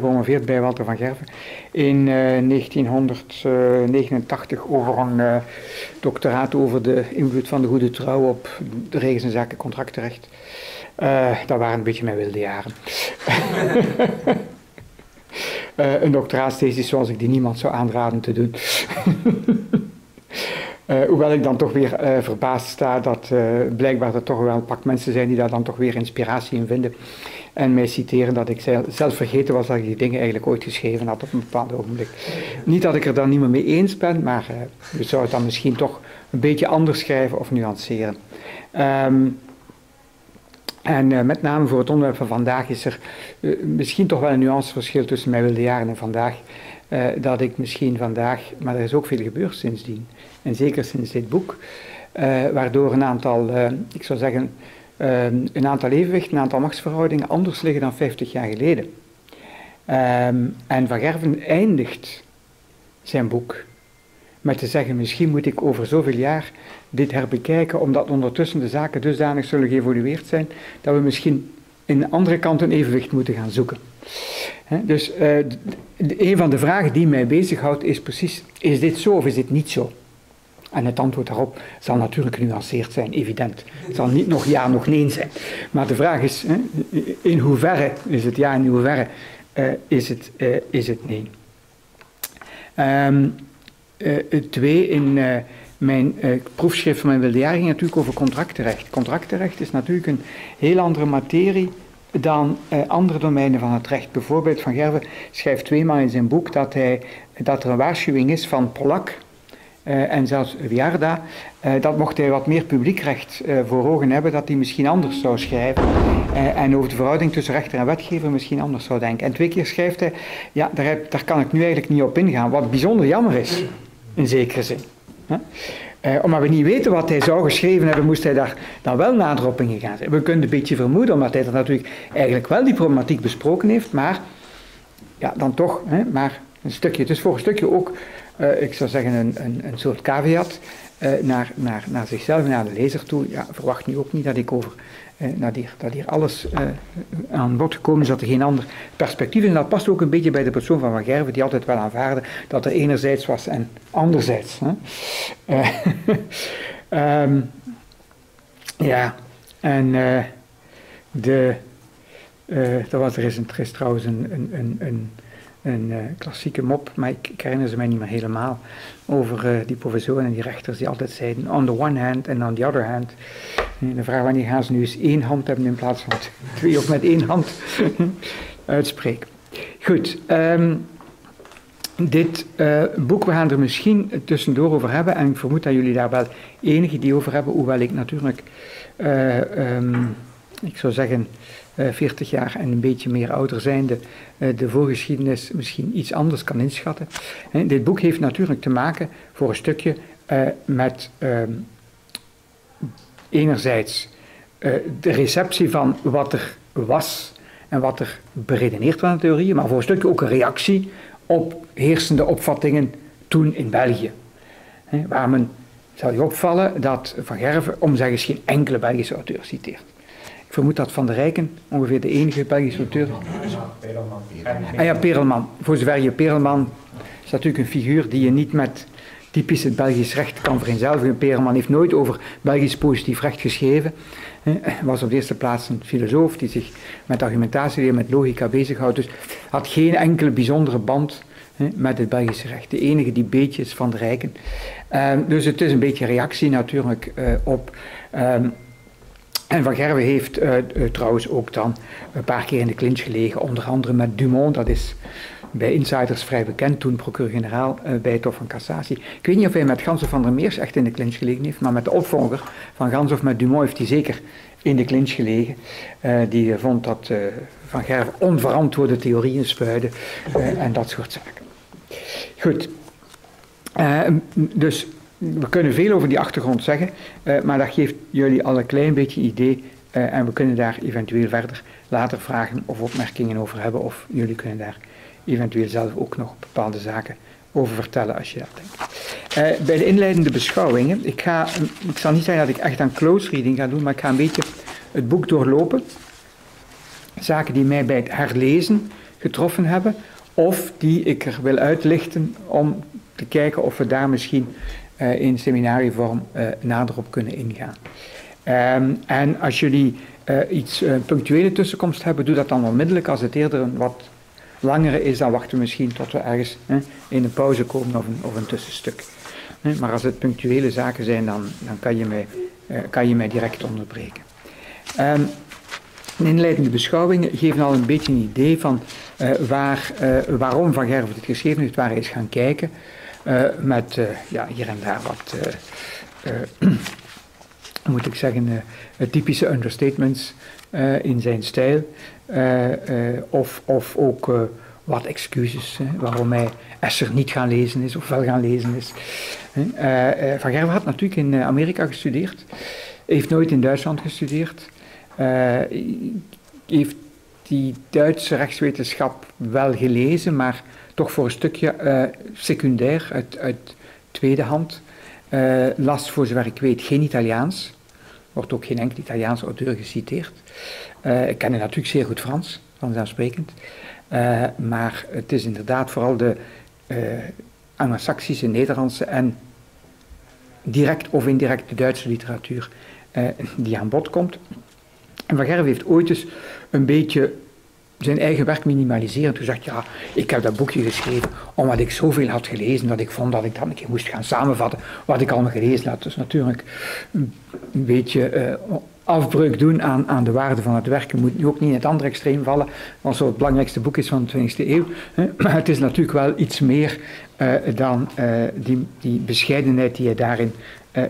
gepromoveerd bij Walter van Gerven in 1989 eh, over een doctoraat over de invloed van de goede trouw op de regels en zaken contractrecht. Uh, dat waren een beetje mijn wilde jaren. uh, een doctoraatsthesis zoals ik die niemand zou aanraden te doen. hoewel ik dan toch weer verbaasd sta dat blijkbaar er toch wel een pak mensen zijn die daar dan toch weer inspiratie in vinden. En mij citeren dat ik zelf vergeten was dat ik die dingen eigenlijk ooit geschreven had op een bepaald ogenblik. Niet dat ik er dan niet meer mee eens ben, maar uh, je zou het dan misschien toch een beetje anders schrijven of nuanceren. Um, en uh, met name voor het onderwerp van vandaag is er uh, misschien toch wel een nuanceverschil tussen mijn wilde jaren en vandaag. Dat ik misschien vandaag, maar er is ook veel gebeurd sindsdien, en zeker sinds dit boek, waardoor een aantal, ik zou zeggen, um, een aantal evenwicht, een aantal machtsverhoudingen anders liggen dan 50 jaar geleden. Um, en Van Gerven eindigt zijn boek met te zeggen, misschien moet ik over zoveel jaar dit herbekijken, omdat ondertussen de zaken dusdanig zullen geëvolueerd zijn, dat we misschien in de andere kant een evenwicht moeten gaan zoeken. Dus uh, een van de vragen die mij bezighoudt is precies, is dit zo of is dit niet zo? En het antwoord daarop zal natuurlijk genuanceerd zijn, evident. Het zal niet nog ja, nog nee zijn. Maar de vraag is, in hoeverre is het ja, in hoeverre uh, is, het, uh, is het nee. Um, uh, twee, in mijn proefschrift van mijn wildejaar ging natuurlijk over contractrecht. Contractrecht is natuurlijk een heel andere materie dan andere domeinen van het recht. Bijvoorbeeld Van Gerven schrijft tweemaal in zijn boek dat, hij, dat er een waarschuwing is van Polak uh, en zelfs Viarda, uh, dat mocht hij wat meer publiekrecht uh, voor ogen hebben, dat hij misschien anders zou schrijven. en over de verhouding tussen rechter en wetgever misschien anders zou denken. En twee keer schrijft hij, ja, daar, heb, daar kan ik nu eigenlijk niet op ingaan. Wat bijzonder jammer is, in zekere zin. omdat we niet weten wat hij zou geschreven hebben, moest hij daar dan wel nader op ingegaan zijn. We kunnen een beetje vermoeden, omdat hij er natuurlijk eigenlijk wel die problematiek besproken heeft, maar ja, dan toch, hè, maar een stukje. Dus voor een stukje ook uh, ik zou zeggen, een, een, een soort caveat uh, naar, naar, naar zichzelf naar de lezer toe. Ja, verwacht nu ook niet dat ik over uh, dat, hier, dat hier alles aan bod gekomen is, dat er geen ander perspectief is. En dat past ook een beetje bij de persoon van Van Gerven, die altijd wel aanvaarde dat er enerzijds was en anderzijds. um, ja, en de, er, was, is, er is trouwens een, een, een een uh, klassieke mop, maar ik, ik, herinner ze mij niet meer helemaal, over uh, die professoren en die rechters die altijd zeiden, on the one hand en on the other hand. En de vraag wanneer gaan ze nu eens één hand hebben in plaats van twee of met één hand uitspreken. Goed, um, dit boek, we gaan er misschien tussendoor over hebben en ik vermoed dat jullie daar wel enige die over hebben, hoewel ik natuurlijk, um, ik zou zeggen, 40 jaar en een beetje meer ouder zijnde uh, de voorgeschiedenis misschien iets anders kan inschatten. En dit boek heeft natuurlijk te maken voor een stukje uh, met uh, enerzijds de receptie van wat er was en wat er beredeneerd de theorieën, maar voor een stukje ook een reactie op heersende opvattingen toen in België. Waar men zal je opvallen dat Van Gerven om zijn geen enkele Belgische auteur citeert. Vermoed dat Van der Rijken ongeveer de enige Belgische auteur is. Ah ja, Perelman. Voor zover je Perelman is natuurlijk een figuur die je niet met typisch het Belgisch recht kan vereenzelvigen. Perelman heeft nooit over Belgisch positief recht geschreven. Hij was op de eerste plaats een filosoof die zich met argumentatie, met logica bezighoudt. Dus had geen enkele bijzondere band met het Belgische recht. De enige die beetje is Van der Rijken. Ehm, dus het is een beetje reactie natuurlijk uh, op ehm, en Van Gerwen heeft uh, uh, trouwens ook dan een paar keer in de clinch gelegen, onder andere met Dumont, dat is bij insiders vrij bekend, toen procureur-generaal uh, bij het Hof van Cassatie. Ik weet niet of hij met Ganshof van der Meers echt in de clinch gelegen heeft, maar met de opvolger van Ganshof met Dumont heeft hij zeker in de clinch gelegen. die vond dat Van Gerwen onverantwoorde theorieën spuide en dat soort zaken. Goed. dus we kunnen veel over die achtergrond zeggen, uh, maar dat geeft jullie al een klein beetje idee uh, en we kunnen daar eventueel verder later vragen of opmerkingen over hebben of jullie kunnen daar eventueel zelf ook nog bepaalde zaken over vertellen als je dat denkt. Uh, bij de inleidende beschouwingen, ik, ga, ik zal niet zeggen dat ik echt aan close reading ga doen, maar ik ga een beetje het boek doorlopen. Zaken die mij bij het herlezen getroffen hebben, of die ik er wil uitlichten om te kijken of we daar misschien uh, in seminarievorm uh, nader op kunnen ingaan. Um, en als jullie uh, iets punctuele tussenkomst hebben, doe dat dan onmiddellijk. Als het eerder een wat langere is, dan wachten we misschien tot we ergens in een pauze komen of een, of een tussenstuk. maar als het punctuele zaken zijn, dan, dan kan, je mij, kan je mij direct onderbreken. Um, de inleidende beschouwingen geven al een beetje een idee van waar, waarom Van Gerven het geschreven heeft, waar hij is gaan kijken. Uh, met ja, hier en daar wat, moet ik zeggen, typische understatements in zijn stijl. of, of ook wat excuses waarom hij Esser niet gaan lezen is of wel gaan lezen is. Van Gerven had natuurlijk in Amerika gestudeerd. Heeft nooit in Duitsland gestudeerd. Heeft die Duitse rechtswetenschap wel gelezen, maar toch voor een stukje uh, secundair, uit, uit tweede hand. Uh, las voor zover ik weet geen Italiaans. Wordt ook geen enkel Italiaanse auteur geciteerd. ik ken natuurlijk zeer goed Frans, vanzelfsprekend. maar het is inderdaad vooral de Anglo-Saxische, Nederlandse en direct of indirect de Duitse literatuur die aan bod komt. En Van Gerven heeft ooit eens een beetje zijn eigen werk minimaliserend gezegd, ja, ik heb dat boekje geschreven omdat ik zoveel had gelezen dat ik vond dat ik dat een keer moest gaan samenvatten wat ik allemaal gelezen had. Dus natuurlijk een, beetje uh, afbreuk doen aan, aan de waarde van het werk. Je moet nu ook niet in het andere extreem vallen, als het het belangrijkste boek is van de 20e eeuw. Maar het is natuurlijk wel iets meer uh, dan uh, die, die bescheidenheid die je daarin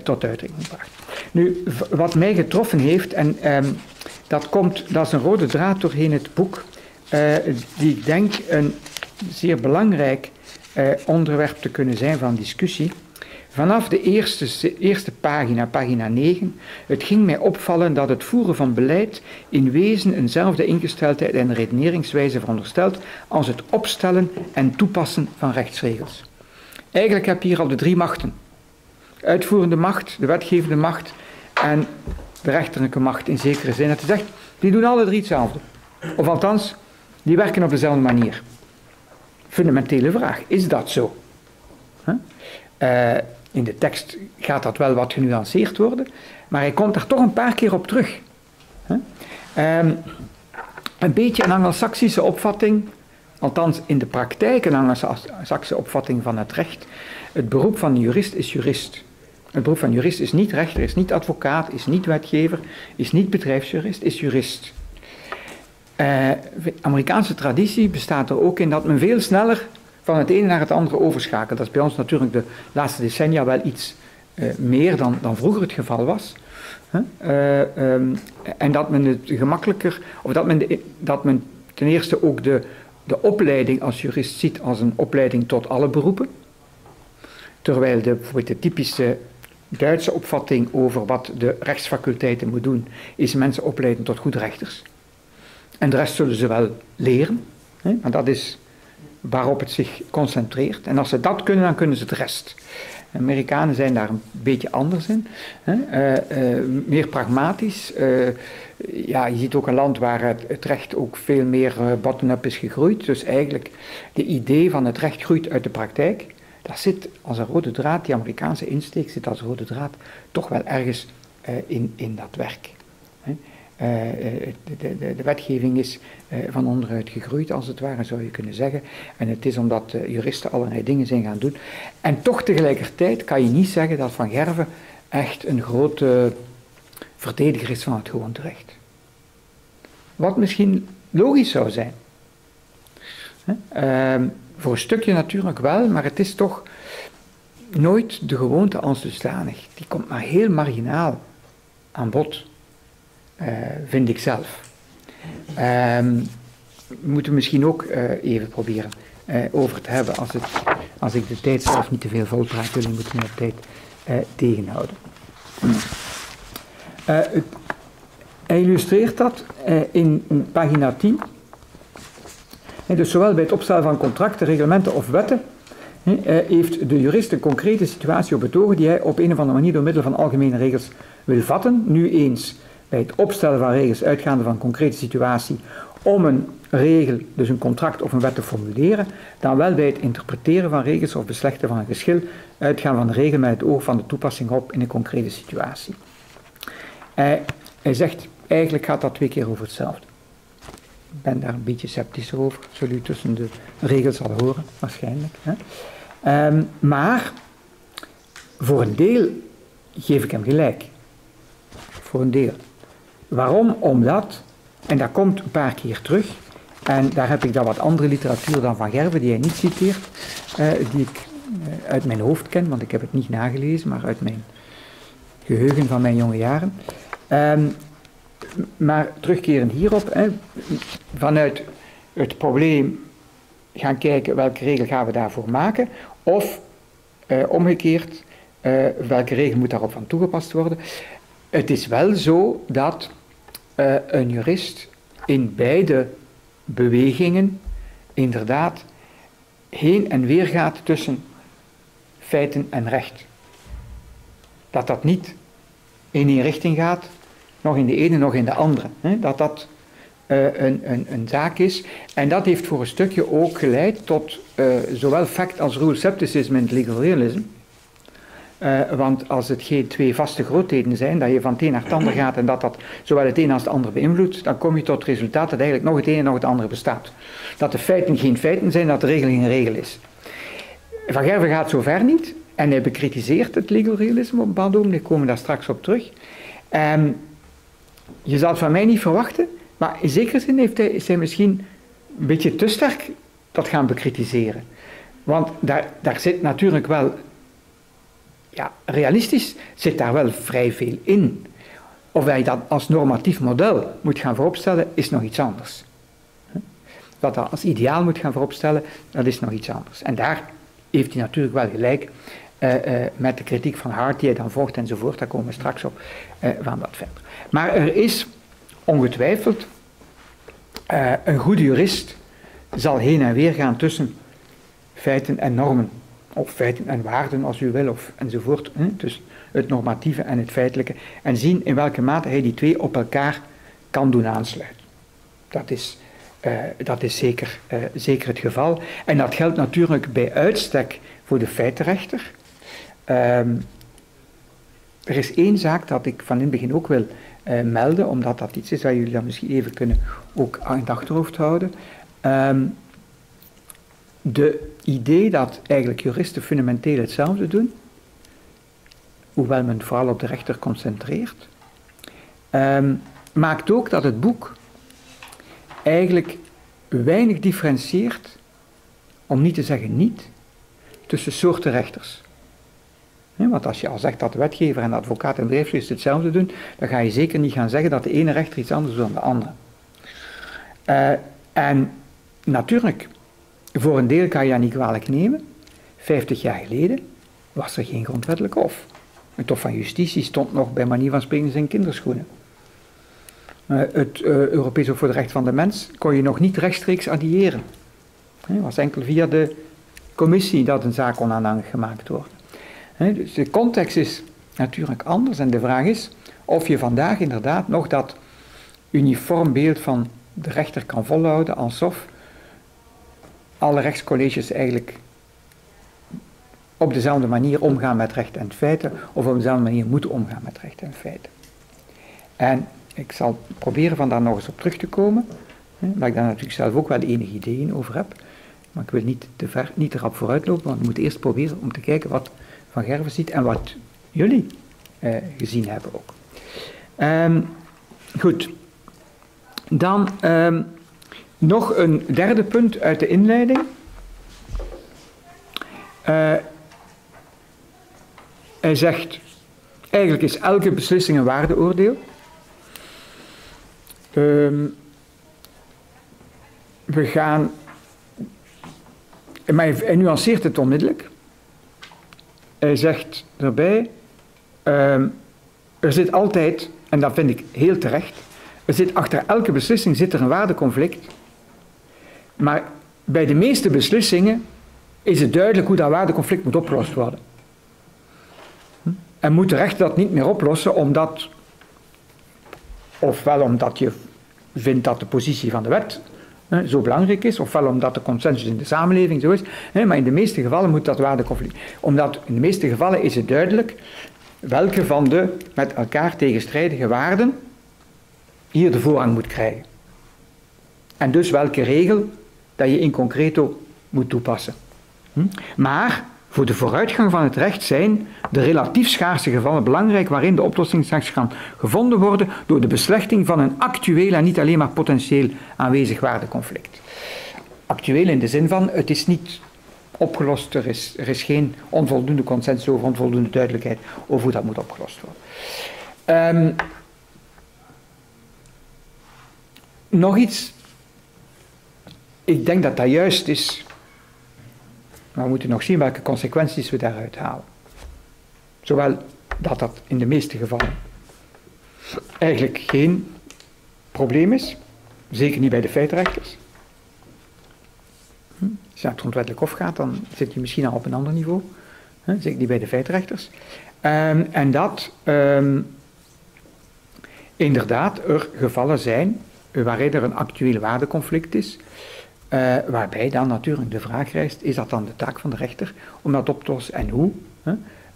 tot uitdrukking bracht. Nu, wat mij getroffen heeft, en um, dat, komt, dat is een rode draad doorheen het boek, uh, die ik denk een zeer belangrijk uh, onderwerp te kunnen zijn van discussie. Vanaf de eerste, eerste pagina, pagina 9, het ging mij opvallen dat het voeren van beleid in wezen eenzelfde ingesteldheid en redeneringswijze veronderstelt als het opstellen en toepassen van rechtsregels. Eigenlijk heb je hier al de drie machten. Uitvoerende macht, de wetgevende macht en de rechterlijke macht in zekere zin. Het is echt, die doen alle drie hetzelfde. Of althans, die werken op dezelfde manier. Fundamentele vraag, is dat zo? Uh, in de tekst gaat dat wel wat genuanceerd worden, maar hij komt er toch een paar keer op terug. Um, een beetje een Angelsaksische opvatting, althans in de praktijk een Angelsaksische opvatting van het recht. Het beroep van jurist is jurist. Het beroep van jurist is niet rechter, is niet advocaat, is niet wetgever, is niet bedrijfsjurist, is jurist. Uh, Amerikaanse traditie bestaat er ook in dat men veel sneller van het ene naar het andere overschakelt. Dat is bij ons natuurlijk de laatste decennia wel iets uh, meer dan, dan vroeger het geval was. Uh, um, en dat men het gemakkelijker, of dat men, dat men ten eerste ook de, de opleiding als jurist ziet als een opleiding tot alle beroepen. Terwijl de, de typische Duitse opvatting over wat de rechtsfaculteiten moeten doen, is mensen opleiden tot goede rechters. En de rest zullen ze wel leren, hè? maar dat is waarop het zich concentreert. En als ze dat kunnen, dan kunnen ze de rest. De Amerikanen zijn daar een beetje anders in, hè? Uh, uh, meer pragmatisch. Uh, ja, je ziet ook een land waar het, recht ook veel meer bottom-up is gegroeid. Dus eigenlijk de idee van het recht groeit uit de praktijk. Dat zit als een rode draad, die Amerikaanse insteek zit als rode draad toch wel ergens in, in dat werk. Uh, de, de, de, wetgeving is uh, van onderuit gegroeid, als het ware, zou je kunnen zeggen. En het is omdat juristen allerlei dingen zijn gaan doen. En toch tegelijkertijd kan je niet zeggen dat Van Gerven echt een grote verdediger is van het gewoonterecht. Wat misschien logisch zou zijn. Ehm, voor een stukje natuurlijk wel, maar het is toch nooit de gewoonte als dusdanig. Die komt maar heel marginaal aan bod, vind ik zelf. Um, moeten we misschien ook uh, even proberen uh, over te hebben. Als, het, als ik de tijd zelf niet te veel volpraat, jullie moeten me de tijd tegenhouden. Hij illustreert dat in, in pagina 10 dus zowel bij het opstellen van contracten, reglementen of wetten eh, heeft de jurist een concrete situatie op oog die hij op een of andere manier door middel van algemene regels wil vatten. Nu eens bij het opstellen van regels uitgaande van een concrete situatie om een regel, dus een contract of een wet te formuleren, dan wel bij het interpreteren van regels of beslechten van een geschil uitgaan van de regel met het oog van de toepassing op in een concrete situatie. Hij, hij zegt, eigenlijk gaat dat twee keer over hetzelfde. Ik ben daar een beetje sceptisch over, zul u tussen de regels al horen, waarschijnlijk. Hè? Ehm, maar voor een deel geef ik hem gelijk. Voor een deel. Waarom? Omdat, en dat komt een paar keer terug, en daar heb ik dan wat andere literatuur dan Van Gerven, die hij niet citeert, eh, die ik eh, uit mijn hoofd ken, want ik heb het niet nagelezen, maar uit mijn geheugen van mijn jonge jaren. Ehm, maar terugkerend hierop, hè, vanuit het probleem gaan kijken welke regel gaan we daarvoor maken, of eh, omgekeerd, welke regel moet daarop van toegepast worden. Het is wel zo dat uh, een jurist in beide bewegingen inderdaad heen en weer gaat tussen feiten en recht. Dat dat niet in één richting gaat, nog in de ene, nog in de andere. Hè? Dat dat uh, een, een, een, zaak is. En dat heeft voor een stukje ook geleid tot uh, zowel fact als rule scepticism in het legal realism. Uh, want als het geen twee vaste grootheden zijn, dat je van het een naar het ander gaat en dat dat zowel het een als het ander beïnvloedt, dan kom je tot het resultaat dat eigenlijk nog het ene nog het andere bestaat. Dat de feiten geen feiten zijn, dat de regel geen regel is. Van Gerven gaat zo ver niet en hij bekritiseert het legal realisme op een bepaald ogenblik, komen daar straks op terug. Um, je zal het van mij niet verwachten, maar in zekere zin heeft hij, is hij misschien een beetje te sterk dat gaan bekritiseren. Want daar, daar zit natuurlijk wel, ja, realistisch zit daar wel vrij veel in. Of wij dat als normatief model moet gaan vooropstellen, is nog iets anders. Wat dat als ideaal moet gaan vooropstellen, dat is nog iets anders. En daar heeft hij natuurlijk wel gelijk uh, uh, met de kritiek van Hart die hij dan volgt enzovoort. Daar komen we straks op uh, van dat verder. Maar er is ongetwijfeld een goede jurist zal heen en weer gaan tussen feiten en normen. Of feiten en waarden als u wil, of enzovoort. Hè? Dus het normatieve en het feitelijke. En zien in welke mate hij die twee op elkaar kan doen aansluiten. Dat is, uh, dat is zeker, uh, zeker het geval. En dat geldt natuurlijk bij uitstek voor de feitenrechter. Um, er is één zaak dat ik van in het begin ook wil uh, melden, omdat dat iets is waar jullie dan misschien even kunnen ook aan het achterhoofd houden. Um, de idee dat eigenlijk juristen fundamenteel hetzelfde doen, hoewel men vooral op de rechter concentreert, um, maakt ook dat het boek eigenlijk weinig differentieert, om niet te zeggen niet, tussen soorten rechters. want als je al zegt dat de wetgever en de advocaat en de hetzelfde doen, dan ga je zeker niet gaan zeggen dat de ene rechter iets anders doet dan de andere. Uh, en natuurlijk, voor een deel kan je dat niet kwalijk nemen. Vijftig jaar geleden was er geen grondwettelijk hof. Het Hof van Justitie stond nog bij manier van spreken zijn kinderschoenen. Het uh, Europees Hof voor de Rechten van de Mens kon je nog niet rechtstreeks addiëren. Het was enkel via de commissie dat een zaak onaanhangig gemaakt wordt. Dus de context is natuurlijk anders en de vraag is of je vandaag inderdaad nog dat uniform beeld van de rechter kan volhouden alsof alle rechtscolleges eigenlijk op dezelfde manier omgaan met recht en feiten of op dezelfde manier moeten omgaan met recht en feiten. En ik zal proberen van daar nog eens op terug te komen, dat ik daar natuurlijk zelf ook wel enige ideeën over heb, maar ik wil niet te ver, niet te rap vooruitlopen, want ik moet eerst proberen om te kijken wat Van Gerven ziet en wat jullie eh, gezien hebben ook. Um, goed, dan um, nog een derde punt uit de inleiding. Uh, hij zegt, eigenlijk is elke beslissing een waardeoordeel. Um, we gaan, maar hij nuanceert het onmiddellijk. Hij zegt daarbij, um, er zit altijd, en dat vind ik heel terecht, er zit achter elke beslissing zit er een waardeconflict. Maar bij de meeste beslissingen is het duidelijk hoe dat waardeconflict moet opgelost worden. En moet de rechter dat niet meer oplossen omdat, ofwel omdat je vindt dat de positie van de wet zo belangrijk is, ofwel omdat de consensus in de samenleving zo is, maar in de meeste gevallen moet dat waardeconflict. Omdat in de meeste gevallen is het duidelijk welke van de met elkaar tegenstrijdige waarden hier de voorrang moet krijgen. En dus welke regel dat je in concreto moet toepassen. Hm? Maar voor de vooruitgang van het recht zijn de relatief schaarse gevallen belangrijk waarin de oplossing straks kan gevonden worden door de beslechting van een actueel en niet alleen maar potentieel aanwezig waardeconflict. Actueel in de zin van het is niet opgelost, er is, geen onvoldoende consensus over, onvoldoende duidelijkheid over hoe dat moet opgelost worden. Um, nog iets, ik denk dat dat juist is maar we moeten nog zien welke consequenties we daaruit halen. Zowel dat dat in de meeste gevallen eigenlijk geen probleem is, zeker niet bij de feitrechters. Hm? Als je naar het grondwettelijk hof gaat, dan zit je misschien al op een ander niveau. Zeker niet bij de feitrechters. Um, en dat um, inderdaad er gevallen zijn waarin er een actueel waardeconflict is, uh, waarbij dan natuurlijk de vraag rijst, is dat dan de taak van de rechter om dat op te lossen en hoe? Huh?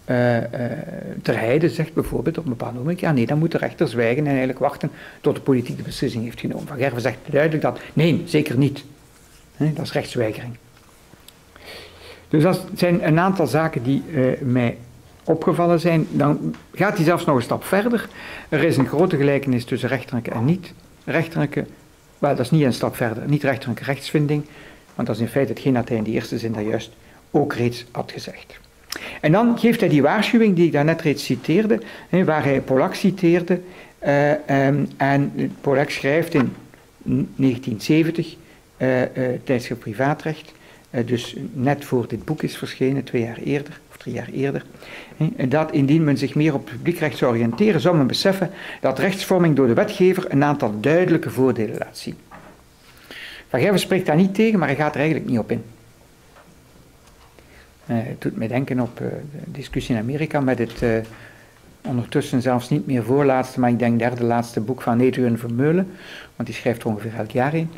Uh, zegt bijvoorbeeld op een bepaald moment, ja nee, dan moet de rechter zwijgen en eigenlijk wachten tot de politiek de beslissing heeft genomen. Van Gerven zegt duidelijk dat, nee, zeker niet. dat is rechtsweigering. Dus dat zijn een aantal zaken die mij opgevallen zijn. Dan gaat hij zelfs nog een stap verder. Er is een grote gelijkenis tussen rechterlijke en niet-rechterlijke wel, dat is niet een stap verder, niet rechterlijke rechtsvinding, want dat is in feite hetgeen dat hij in de eerste zin daar juist ook reeds had gezegd. En dan geeft hij die waarschuwing die ik daarnet reeds citeerde, hè, waar hij Polak citeerde. Uh, um, en Polak schrijft in 1970, uh, uh, tijdschrift Privaatrecht, dus net voor dit boek is verschenen, twee jaar eerder, of drie jaar eerder, dat indien men zich meer op publiekrecht zou oriënteren, zou men beseffen dat rechtsvorming door de wetgever een aantal duidelijke voordelen laat zien. Van Gerven spreekt daar niet tegen, maar hij gaat er eigenlijk niet op in. Uh, het doet mij denken op uh, de discussie in Amerika met het uh, ondertussen zelfs niet meer voorlaatste, maar ik denk derde laatste boek van Adrian Vermeulen, want die schrijft er ongeveer elk jaar in,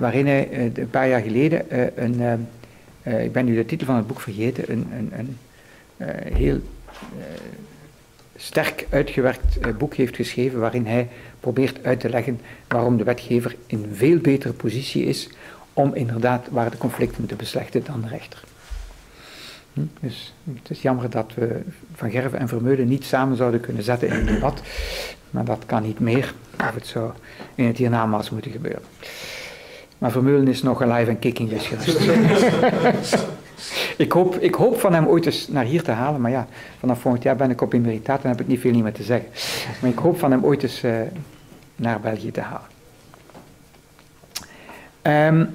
waarin hij een paar jaar geleden een, ik ben nu de titel van het boek vergeten, een, een, een eh, heel eh, sterk uitgewerkt eh, boek heeft geschreven waarin hij probeert uit te leggen waarom de wetgever in veel betere positie is om inderdaad waar de conflicten te beslechten dan de rechter. Hm? Dus het is jammer dat we Van Gerven en Vermeulen niet samen zouden kunnen zetten in een debat, maar dat kan niet meer, of het zou in het hiernamaals moeten gebeuren. Maar Vermeulen is nog alive en kicking dus ik, hoop, ik hoop van hem ooit eens naar hier te halen, maar ja, vanaf volgend jaar ben ik op emeritaat en heb ik niet veel meer te zeggen. Maar ik hoop van hem ooit eens uh, naar België te halen. Um,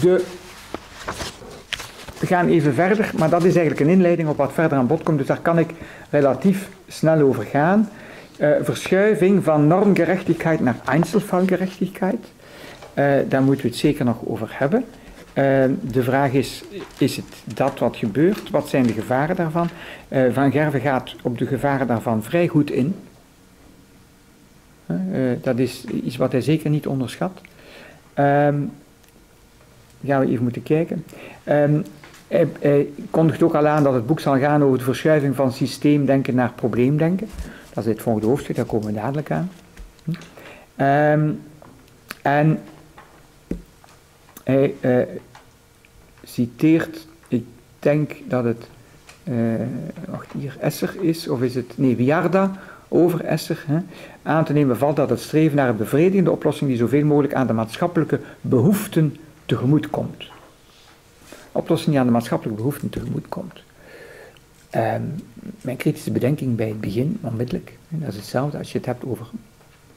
de, we gaan even verder, maar dat is eigenlijk een inleiding op wat verder aan bod komt, dus daar kan ik relatief snel over gaan. Uh, verschuiving van normgerechtigheid naar Einzelfallgerechtigheid. Uh, daar moeten we het zeker nog over hebben. Uh, de vraag is, is het dat wat gebeurt? Wat zijn de gevaren daarvan? Van Gerven gaat op de gevaren daarvan vrij goed in. Dat is iets wat hij zeker niet onderschat. Um, gaan we even moeten kijken. Um, hij, hij kondigt ook al aan dat het boek zal gaan over de verschuiving van systeemdenken naar probleemdenken. Dat is het volgende hoofdstuk, daar komen we dadelijk aan. Um, en hij uh, citeert, ik denk dat het, uh, wacht hier, Esser is, of is het, nee, Viarda over Esser, hè, aan te nemen valt dat het streven naar een bevredigende oplossing die zoveel mogelijk aan de maatschappelijke behoeften tegemoet komt. Oplossing die aan de maatschappelijke behoeften tegemoet komt. Um, mijn kritische bedenking bij het begin, onmiddellijk, dat is hetzelfde als je het hebt over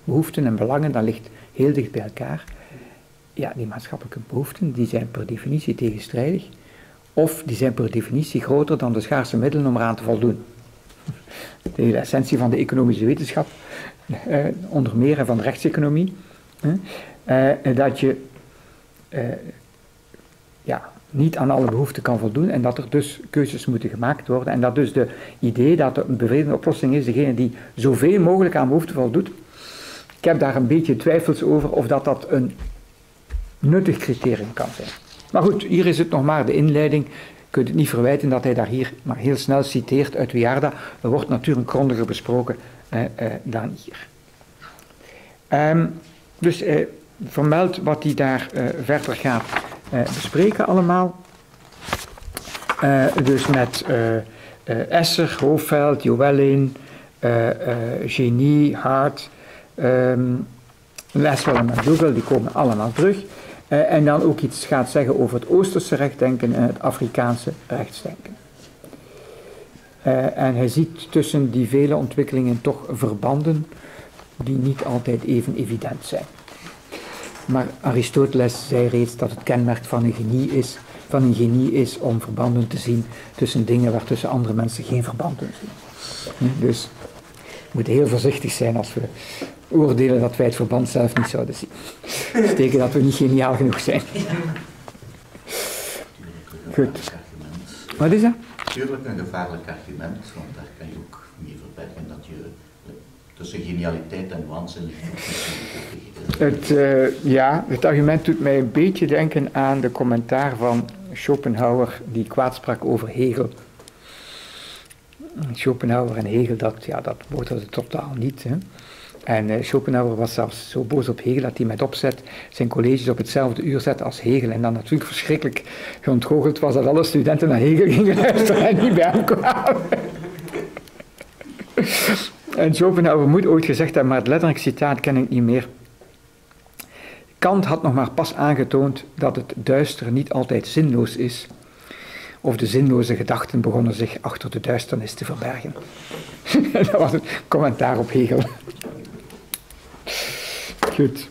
behoeften en belangen, dan ligt heel dicht bij elkaar ja, die maatschappelijke behoeften, die zijn per definitie tegenstrijdig. Of die zijn per definitie groter dan de schaarse middelen om eraan te voldoen. De hele essentie van de economische wetenschap, eh, onder meer en van de rechtseconomie, eh, dat je eh, ja, niet aan alle behoeften kan voldoen en dat er dus keuzes moeten gemaakt worden. En dat dus de idee dat een bevredigende oplossing is, degene die zoveel mogelijk aan behoeften voldoet, ik heb daar een beetje twijfels over of dat, dat een nuttig criterium kan zijn. Maar goed, hier is het nog maar de inleiding. Je kunt het niet verwijten dat hij daar hier maar heel snel citeert uit Wiarda. Er wordt natuurlijk grondiger besproken eh, eh, dan hier. Um, dus eh, vermeld wat hij daar eh, verder gaat bespreken allemaal. Eh, dus met Esser, Hoofveld, Joellin, Genie, Hart, um, Leswell en McDougall, die komen allemaal terug. en dan ook iets gaat zeggen over het Oosterse rechtdenken en het Afrikaanse rechtsdenken. en hij ziet tussen die vele ontwikkelingen toch verbanden die niet altijd even evident zijn. Maar Aristoteles zei reeds dat het kenmerk van een genie is, van een genie is om verbanden te zien tussen dingen waar tussen andere mensen geen verbanden zien. Dus we moeten heel voorzichtig zijn als we oordelen dat wij het verband zelf niet zouden zien. Dat betekent dat we niet geniaal genoeg zijn. Goed. Wat is dat? Natuurlijk een gevaarlijk argument, want daar kan je ook mee verbergen dat je tussen genialiteit en waanzin het, uh, Ja, het argument doet mij een beetje denken aan de commentaar van Schopenhauer die kwaad sprak over Hegel. Schopenhauer en Hegel, dat, ja, dat het totaal niet. Hè. En uh, Schopenhauer was zelfs zo boos op Hegel dat hij met opzet zijn colleges op hetzelfde uur zette als Hegel. En dan natuurlijk verschrikkelijk geontgoocheld was dat alle studenten naar Hegel gingen luisteren en niet bij hem kwamen. En Schopenhauer moet ooit gezegd hebben, maar het letterlijk citaat ken ik niet meer. Kant had nog maar pas aangetoond dat het duister niet altijd zinloos is, of de zinloze gedachten begonnen zich achter de duisternis te verbergen. dat was een commentaar op Hegel. Goed.